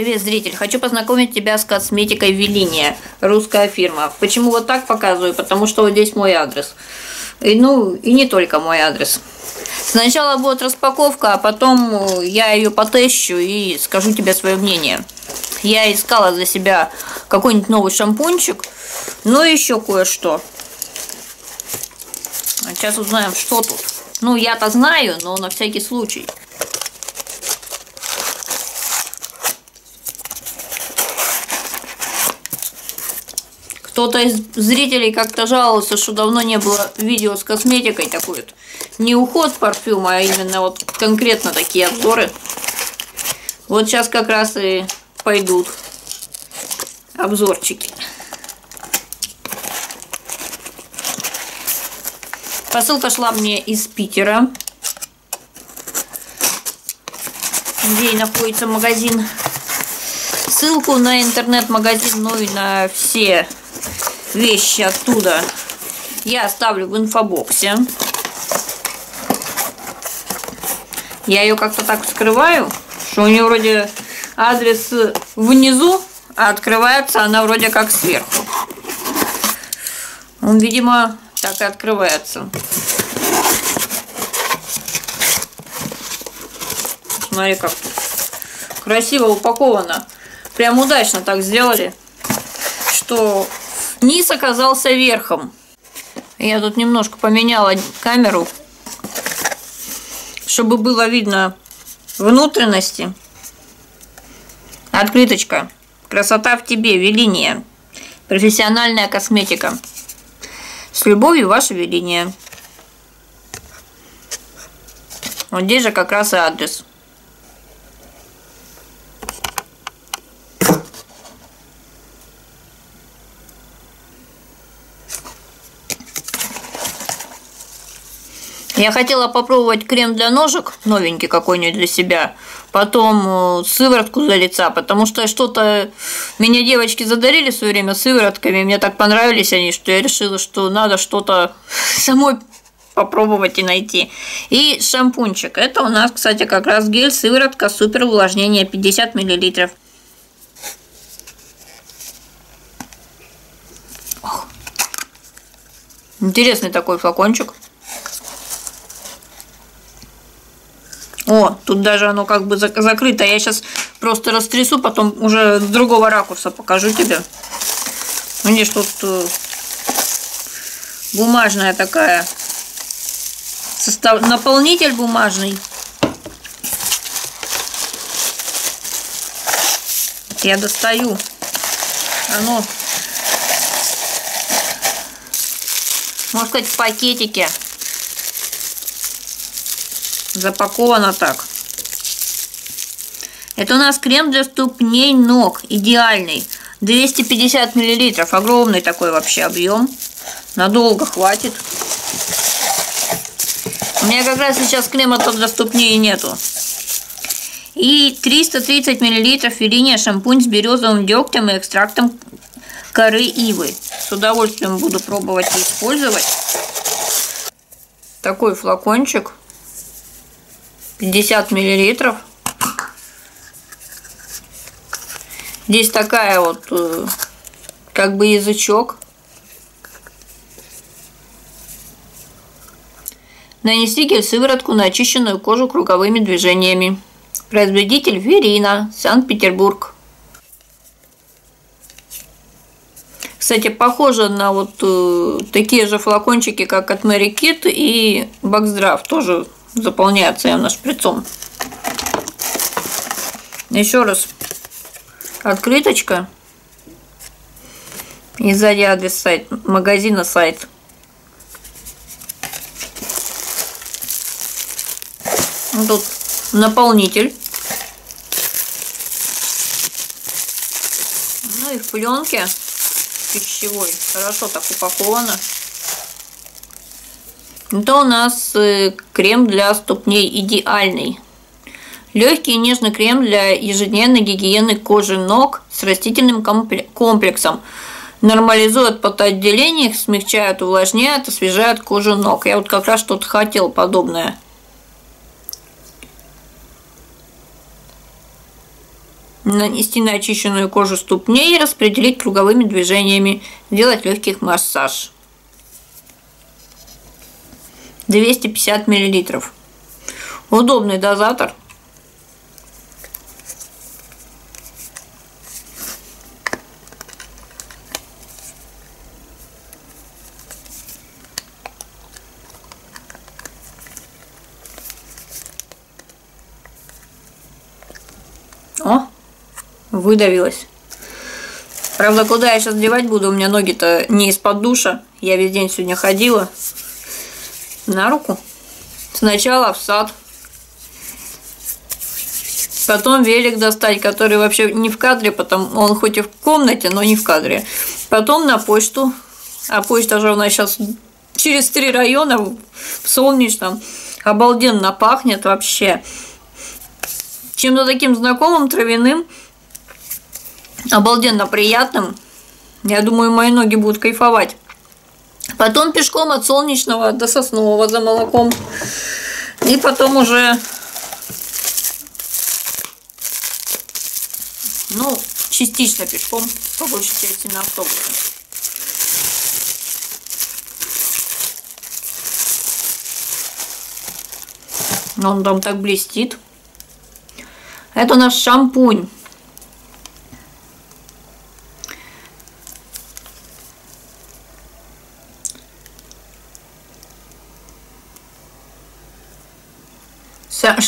Привет, зритель! Хочу познакомить тебя с косметикой Велиния, русская фирма. Почему вот так показываю? Потому что вот здесь мой адрес. И, ну, и не только мой адрес. Сначала будет распаковка, а потом я ее потещу и скажу тебе свое мнение. Я искала для себя какой-нибудь новый шампунчик, но еще кое-что. Сейчас узнаем, что тут. Ну, я-то знаю, но на всякий случай. Кто-то из зрителей как-то жаловался, что давно не было видео с косметикой такой вот. Не уход парфюма, а именно вот конкретно такие обзоры. Вот сейчас как раз и пойдут обзорчики. Посылка шла мне из Питера, где находится магазин. Ссылку на интернет-магазин, ну и на все вещи оттуда я оставлю в инфобоксе. Я ее как-то так скрываю, что у нее вроде адрес внизу, а открывается она вроде как сверху. Он, видимо, так и открывается. Смотри, как красиво упаковано. Прям удачно так сделали, что Низ оказался верхом. Я тут немножко поменяла камеру, чтобы было видно внутренности. Открыточка. Красота в тебе, веление. Профессиональная косметика. С любовью, ваше веление. Вот здесь же как раз и адрес. Я хотела попробовать крем для ножек, новенький какой-нибудь для себя, потом э, сыворотку для лица, потому что что-то меня девочки задарили в свое время сыворотками, мне так понравились они, что я решила, что надо что-то самой попробовать и найти. И шампунчик. Это у нас, кстати, как раз гель сыворотка супер увлажнение 50 мл. Интересный такой флакончик. Тут даже оно как бы закрыто. Я сейчас просто растрясу, потом уже с другого ракурса покажу тебе. Видишь, тут э, бумажная такая. Состав... Наполнитель бумажный. Я достаю. Оно, можно сказать, в пакетике. Запаковано так. Это у нас крем для ступней ног. Идеальный. 250 миллилитров. Огромный такой вообще объем. Надолго хватит. У меня как раз сейчас крема для ступней нету. И 330 миллилитров Велиния шампунь с березовым дегтем и экстрактом коры ивы. С удовольствием буду пробовать и использовать. Такой флакончик. 50 миллилитров. Здесь такая вот, э, как бы язычок. Нанести гель-сыворотку на очищенную кожу круговыми движениями. Производитель Верина, Санкт-Петербург. Кстати, похоже на вот э, такие же флакончики, как от Mary Kit и Баксдрав. Тоже заполняется явно шприцом. Еще раз. Открыточка. И сзади адрес сайт, магазина сайт. Тут наполнитель. Ну и в пленке пищевой. Хорошо так упаковано. Это у нас э, крем для ступней идеальный. Легкий и нежный крем для ежедневной гигиены кожи ног с растительным комплексом. Нормализует потоотделение, смягчает, увлажняет, освежает кожу ног. Я вот как раз что-то хотел подобное. нанести на очищенную кожу ступней и распределить круговыми движениями, сделать легкий массаж. 250 миллилитров. Удобный дозатор. О, выдавилась. Правда, куда я сейчас девать буду? У меня ноги-то не из-под душа. Я весь день сегодня ходила. На руку. Сначала в сад. Потом велик достать, который вообще не в кадре, потом он хоть и в комнате, но не в кадре. Потом на почту. А почта же у нас сейчас через три района в солнечном. Обалденно пахнет вообще чем-то таким знакомым, травяным, обалденно приятным. Я думаю, мои ноги будут кайфовать. Потом пешком от солнечного до соснового за молоком. И потом уже, ну, частично пешком, по большей части на автобусе. Он там так блестит. Это наш шампунь.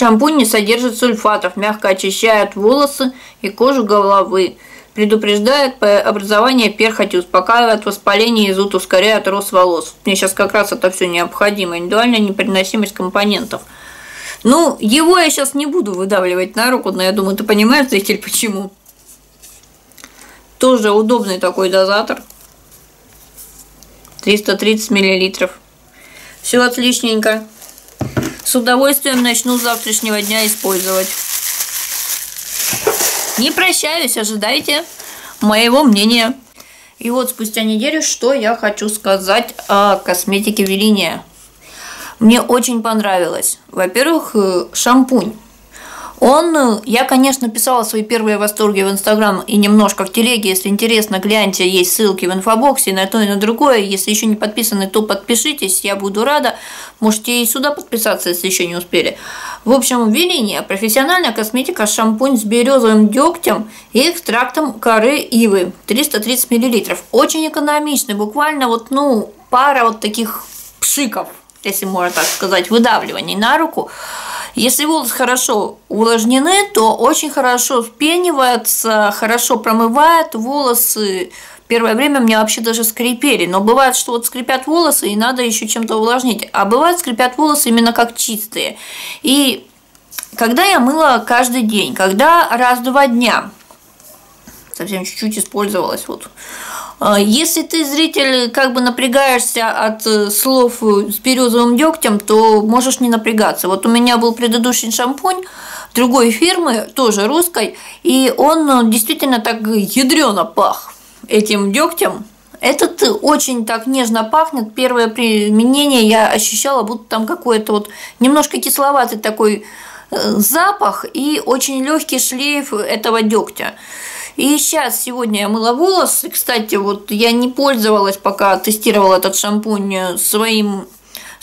Шампунь не содержит сульфатов, мягко очищает волосы и кожу головы, предупреждает образование перхоти, успокаивает воспаление и зуд, ускоряет рост волос. Мне сейчас как раз это все необходимо. Индивидуальная непереносимость компонентов – ну, его я сейчас не буду выдавливать на руку, но я думаю, ты понимаешь, зритель, почему. Тоже удобный такой дозатор. 330 миллилитров. Все отличненько. С удовольствием начну с завтрашнего дня использовать. Не прощаюсь, ожидайте моего мнения. И вот спустя неделю, что я хочу сказать о косметике Велиния. Мне очень понравилось. Во-первых, э, шампунь. Он, э, я, конечно, писала свои первые восторги в Инстаграм и немножко в телеге. Если интересно, гляньте, есть ссылки в инфобоксе на то и на другое. Если еще не подписаны, то подпишитесь, я буду рада. Можете и сюда подписаться, если еще не успели. В общем, Велиния – профессиональная косметика шампунь с березовым дегтем и экстрактом коры ивы. 330 мл. Очень экономичный, буквально вот, ну, пара вот таких пшиков – если можно так сказать, выдавливаний на руку. Если волосы хорошо увлажнены, то очень хорошо впенивается, хорошо промывает волосы. Первое время мне вообще даже скрипели, но бывает, что вот скрипят волосы и надо еще чем-то увлажнить, а бывает скрипят волосы именно как чистые. И когда я мыла каждый день, когда раз-два дня, совсем чуть-чуть использовалась вот а, если ты, зритель, как бы напрягаешься от э, слов с березовым дегтем, то можешь не напрягаться. Вот у меня был предыдущий шампунь другой фирмы, тоже русской, и он э, действительно так ядрено пах этим дегтем. Этот очень так нежно пахнет. Первое применение я ощущала, будто там какой-то вот немножко кисловатый такой э, запах и очень легкий шлейф этого дегтя. И сейчас, сегодня я мыла волосы. Кстати, вот я не пользовалась, пока тестировала этот шампунь своим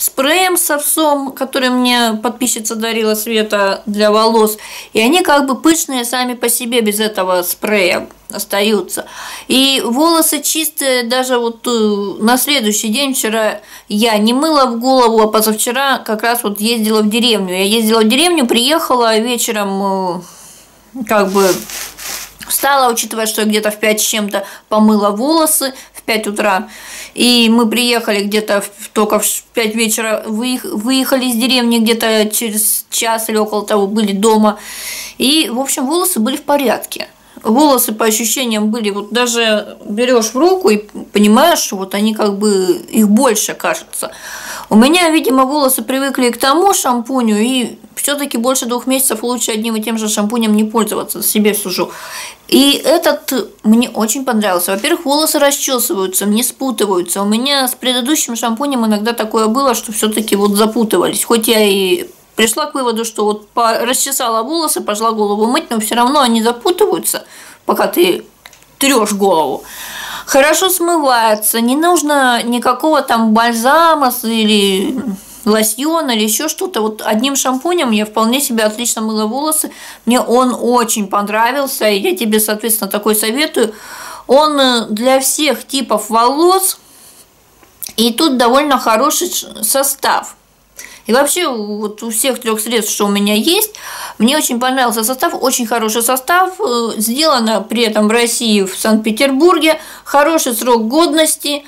спреем с овсом, который мне подписчица дарила Света для волос. И они как бы пышные сами по себе без этого спрея остаются. И волосы чистые даже вот э, на следующий день вчера я не мыла в голову, а позавчера как раз вот ездила в деревню. Я ездила в деревню, приехала вечером э, как бы Встала, учитывая, что я где-то в 5 с чем-то помыла волосы в 5 утра. И мы приехали где-то только в 5 вечера, выехали из деревни где-то через час или около того, были дома. И, в общем, волосы были в порядке. Волосы по ощущениям были, вот даже берешь в руку и понимаешь, что вот они как бы, их больше кажется. У меня, видимо, волосы привыкли к тому шампуню, и все-таки больше двух месяцев лучше одним и тем же шампунем не пользоваться, себе сужу. И этот мне очень понравился. Во-первых, волосы расчесываются, не спутываются. У меня с предыдущим шампунем иногда такое было, что все-таки вот запутывались. Хоть я и пришла к выводу, что вот расчесала волосы, пошла голову мыть, но все равно они запутываются, пока ты трешь голову. Хорошо смывается, не нужно никакого там бальзама или лосьон или еще что-то. Вот одним шампунем я вполне себе отлично мыла волосы. Мне он очень понравился, и я тебе, соответственно, такой советую. Он э, для всех типов волос, и тут довольно хороший состав. И вообще вот у всех трех средств, что у меня есть, мне очень понравился состав, очень хороший состав, э, сделано при этом в России, в Санкт-Петербурге, хороший срок годности.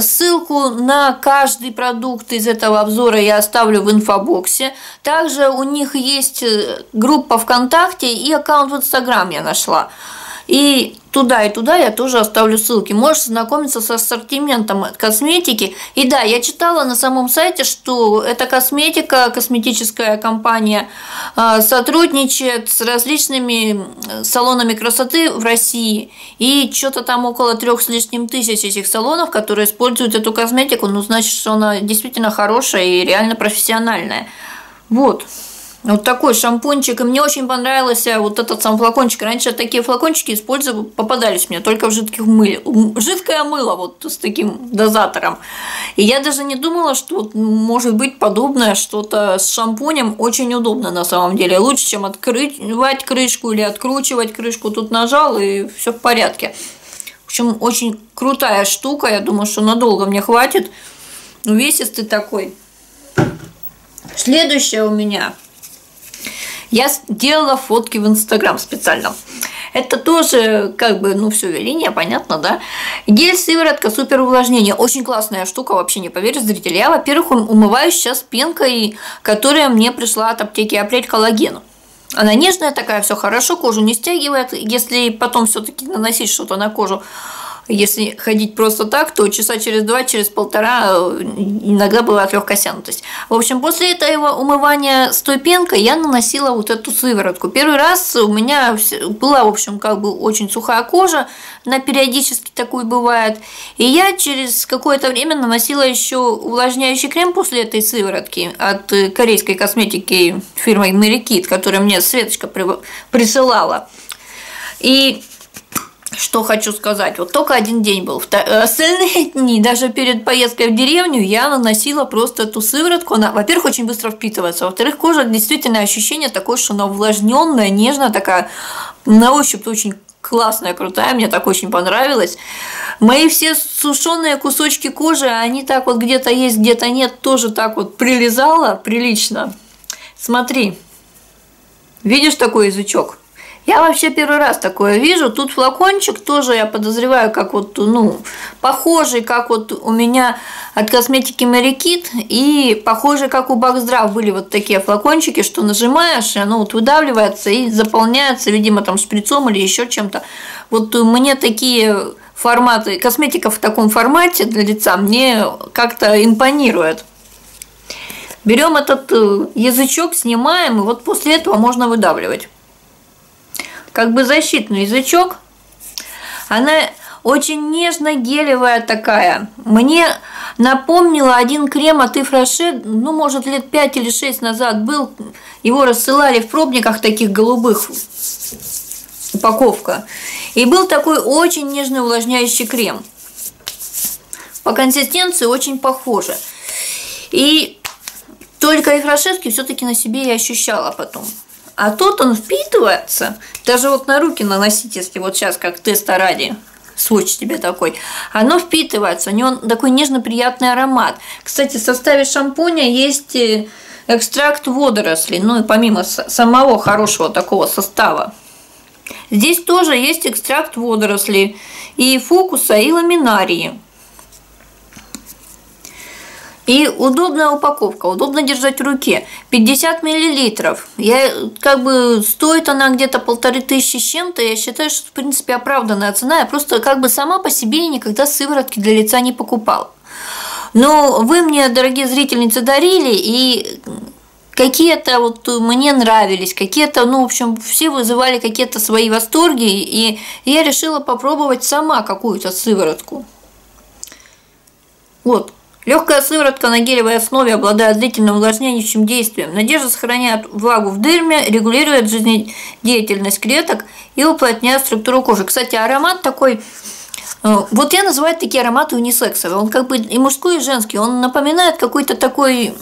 Ссылку на каждый продукт из этого обзора я оставлю в инфобоксе. Также у них есть э, группа ВКонтакте и аккаунт в Инстаграм я нашла. И туда и туда я тоже оставлю ссылки. Можешь знакомиться с ассортиментом косметики. И да, я читала на самом сайте, что эта косметика, косметическая компания а, сотрудничает с различными салонами красоты в России. И что-то там около трех с лишним тысяч этих салонов, которые используют эту косметику. Ну, значит, что она действительно хорошая и реально профессиональная. Вот. Вот такой шампунчик. И мне очень понравился вот этот сам флакончик. Раньше такие флакончики использовали, попадались мне только в жидких мыле. Жидкое мыло вот с таким дозатором. И я даже не думала, что может быть подобное что-то с шампунем. Очень удобно на самом деле. Лучше, чем открывать крышку или откручивать крышку. Тут нажал и все в порядке. В общем, очень крутая штука. Я думаю, что надолго мне хватит. Увесистый такой. Следующее у меня я делала фотки в Инстаграм специально. Это тоже, как бы, ну, все линия, понятно, да? Гель сыворотка супер увлажнение. Очень классная штука, вообще не поверишь, зрители. Я, во-первых, умываюсь сейчас пенкой, которая мне пришла от аптеки Апрель коллагену. Она нежная такая, все хорошо, кожу не стягивает. Если потом все-таки наносить что-то на кожу, если ходить просто так, то часа через два, через полтора э, иногда бывает легкая сянутость. В общем, после этого умывания с той пенкой я наносила вот эту сыворотку. Первый раз у меня была, в общем, как бы очень сухая кожа, на периодически такой бывает. И я через какое-то время наносила еще увлажняющий крем после этой сыворотки от э, корейской косметики фирмы Mary Kit, которую мне Светочка присылала. И что хочу сказать, вот только один день был. Э, остальные дни, даже перед поездкой в деревню, я наносила просто эту сыворотку. Она, во-первых, очень быстро впитывается, во-вторых, кожа действительно ощущение такое, что она увлажненная, нежная такая, на ощупь очень классная, крутая, мне так очень понравилось. Мои все сушеные кусочки кожи, они так вот где-то есть, где-то нет, тоже так вот прилезала прилично. Смотри, видишь такой язычок? Я вообще первый раз такое вижу. Тут флакончик тоже, я подозреваю, как вот, ну, похожий, как вот у меня от косметики Mary Kit, и похожий, как у Бакздрав были вот такие флакончики, что нажимаешь, и оно вот выдавливается и заполняется, видимо, там шприцом или еще чем-то. Вот мне такие форматы, косметика в таком формате для лица мне как-то импонирует. Берем этот э, язычок, снимаем, и вот после этого можно выдавливать как бы защитный язычок. Она очень нежно-гелевая такая. Мне напомнила один крем от Ифраше, ну, может, лет 5 или 6 назад был. Его рассылали в пробниках таких голубых, упаковка. И был такой очень нежный увлажняющий крем. По консистенции очень похоже. И только Ифрашевский все-таки на себе я ощущала потом. А тут он впитывается, даже вот на руки наносить, если вот сейчас как теста ради, случай тебе такой, оно впитывается, у него такой нежно-приятный аромат. Кстати, в составе шампуня есть э, экстракт водорослей, ну и помимо самого хорошего такого состава. Здесь тоже есть экстракт водорослей и фокуса, и ламинарии. И удобная упаковка, удобно держать в руке. 50 миллилитров. Я, как бы стоит она где-то полторы тысячи с чем-то. Я считаю, что в принципе оправданная цена. Я просто как бы сама по себе никогда сыворотки для лица не покупала. Но вы мне, дорогие зрительницы, дарили, и какие-то вот мне нравились, какие-то, ну, в общем, все вызывали какие-то свои восторги, и я решила попробовать сама какую-то сыворотку. Вот, Легкая сыворотка на гелевой основе обладает длительным увлажняющим действием. Надежда сохраняет влагу в дерме, регулирует жизнедеятельность клеток и уплотняет структуру кожи. Кстати, аромат такой э, вот я называю такие ароматы унисексовые. Он как бы и мужской, и женский. Он напоминает какой-то такой,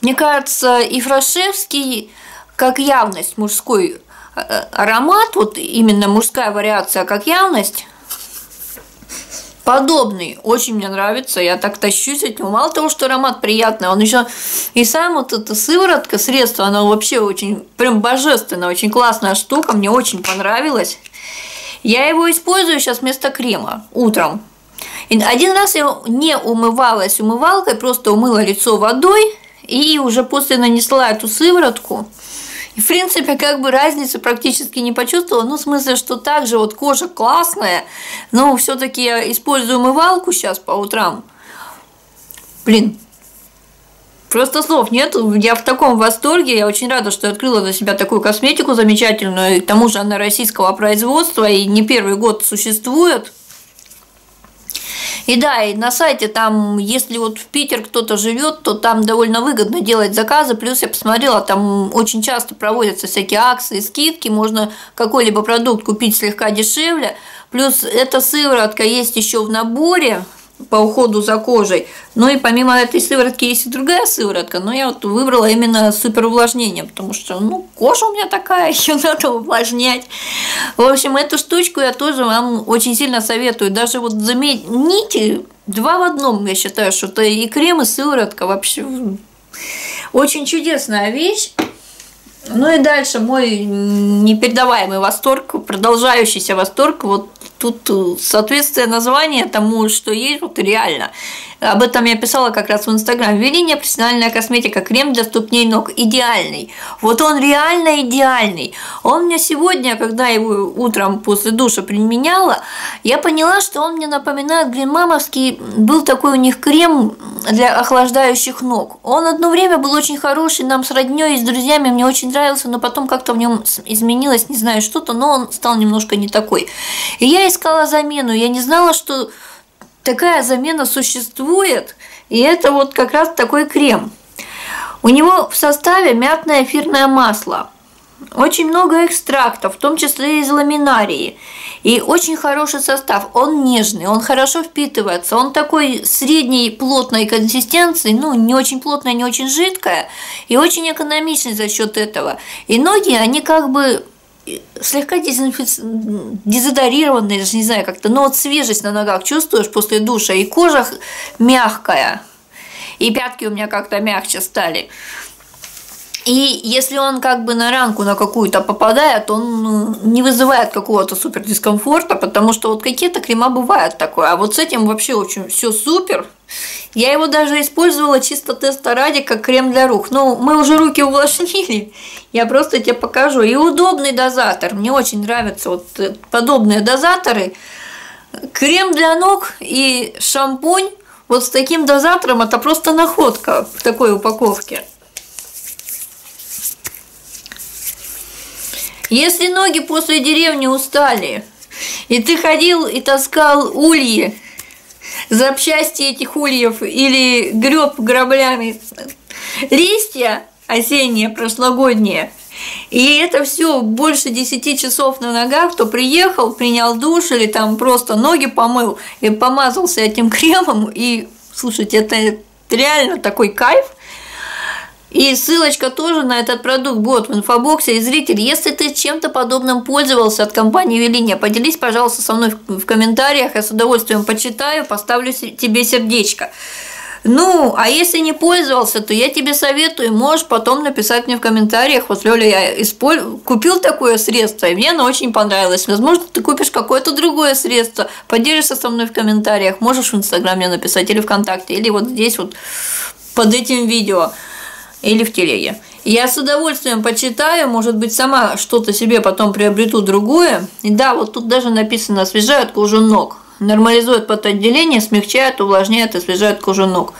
мне кажется, и фрашевский, как явность мужской э, аромат, вот именно мужская вариация как явность, подобный. Очень мне нравится, я так тащусь от него. Мало того, что аромат приятный, он еще и сам вот эта сыворотка, средство, она вообще очень, прям божественная, очень классная штука, мне очень понравилась. Я его использую сейчас вместо крема утром. Один раз я не умывалась умывалкой, просто умыла лицо водой и уже после нанесла эту сыворотку – и, в принципе, как бы разницы практически не почувствовала. Ну, в смысле, что также вот кожа классная, но все таки я использую умывалку сейчас по утрам. Блин, Просто слов нет. Я в таком восторге. Я очень рада, что открыла для себя такую косметику замечательную. И к тому же она российского производства и не первый год существует. И да, и на сайте там, если вот в Питер кто-то живет, то там довольно выгодно делать заказы. Плюс я посмотрела, там очень часто проводятся всякие акции, скидки, можно какой-либо продукт купить слегка дешевле. Плюс эта сыворотка есть еще в наборе, по уходу за кожей. Ну и помимо этой сыворотки есть и другая сыворотка, но я вот выбрала именно супер увлажнение, потому что, ну, кожа у меня такая, ее надо увлажнять. В общем, эту штучку я тоже вам очень сильно советую. Даже вот заметьте, два в одном, я считаю, что это и крем, и сыворотка вообще очень чудесная вещь. Ну и дальше мой непередаваемый восторг, продолжающийся восторг, вот тут э, соответствие названия тому, что есть, вот реально. Об этом я писала как раз в Инстаграм. Велиния профессиональная косметика, крем для ступней ног. Идеальный. Вот он реально идеальный. Он мне сегодня, когда его утром после душа применяла, я поняла, что он мне напоминает гринмамовский, был такой у них крем для охлаждающих ног. Он одно время был очень хороший, нам с роднёй и с друзьями мне очень нравился, но потом как-то в нем изменилось, не знаю что-то, но он стал немножко не такой. И я искала замену, я не знала, что такая замена существует, и это вот как раз такой крем. У него в составе мятное эфирное масло, очень много экстрактов, в том числе из ламинарии. И очень хороший состав. Он нежный, он хорошо впитывается, он такой средней плотной консистенции, ну, не очень плотная, не очень жидкая, и очень экономичный за счет этого. И ноги, они как бы слегка дезинфици... дезодорированные, даже не знаю как-то, но вот свежесть на ногах чувствуешь после душа, и кожа мягкая, и пятки у меня как-то мягче стали. И если он как бы на ранку на какую-то попадает, он ну, не вызывает какого-то супер дискомфорта, потому что вот какие-то крема бывают такое, а вот с этим вообще очень все супер. Я его даже использовала чисто теста ради, как крем для рук. Ну, мы уже руки увлажнили, я просто тебе покажу. И удобный дозатор, мне очень нравятся вот э, подобные дозаторы. Крем для ног и шампунь вот с таким дозатором это просто находка в такой упаковке. Если ноги после деревни устали, и ты ходил и таскал ульи, запчасти этих ульев или греб граблями. Листья осенние, прошлогодние, и это все больше 10 часов на ногах, то приехал, принял душ или там просто ноги помыл и помазался этим кремом, и, слушайте, это реально такой кайф – и ссылочка тоже на этот продукт будет в инфобоксе. И зритель, если ты чем-то подобным пользовался от компании Велиния, поделись, пожалуйста, со мной в комментариях. Я с удовольствием почитаю, поставлю тебе сердечко. Ну, а если не пользовался, то я тебе советую, можешь потом написать мне в комментариях, вот, Лёля, я исполь... купил такое средство, и мне оно очень понравилось. Возможно, ты купишь какое-то другое средство, поделишься со мной в комментариях, можешь в Инстаграме написать, или ВКонтакте, или вот здесь вот под этим видео или в телеге. Я с удовольствием почитаю, может быть, сама что-то себе потом приобрету другое. И да, вот тут даже написано «освежают кожу ног». Нормализует потоотделение, смягчает, увлажняет, освежает кожу ног.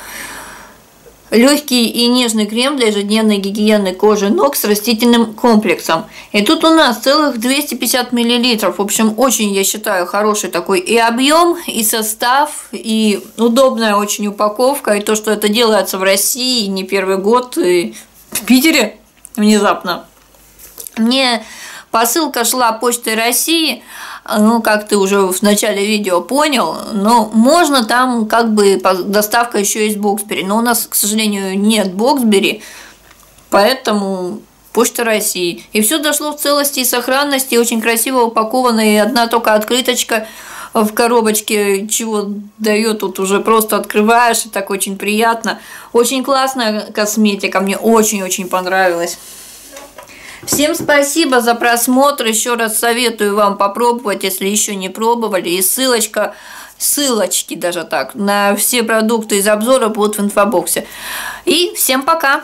Легкий и нежный крем для ежедневной гигиены кожи ног с растительным комплексом. И тут у нас целых 250 миллилитров. В общем, очень, я считаю, хороший такой и объем, и состав, и удобная очень упаковка. И то, что это делается в России не первый год, и в Питере внезапно. Мне посылка шла почтой России, ну, как ты уже в начале видео понял, но можно там как бы доставка еще есть Боксбери. Но у нас, к сожалению, нет Боксбери, поэтому Почта России. И все дошло в целости и сохранности, очень красиво упаковано, и одна только открыточка в коробочке, чего дает тут уже просто открываешь, и так очень приятно. Очень классная косметика, мне очень-очень понравилась. Всем спасибо за просмотр. Еще раз советую вам попробовать, если еще не пробовали. И ссылочка, ссылочки даже так, на все продукты из обзора будут в инфобоксе. И всем пока!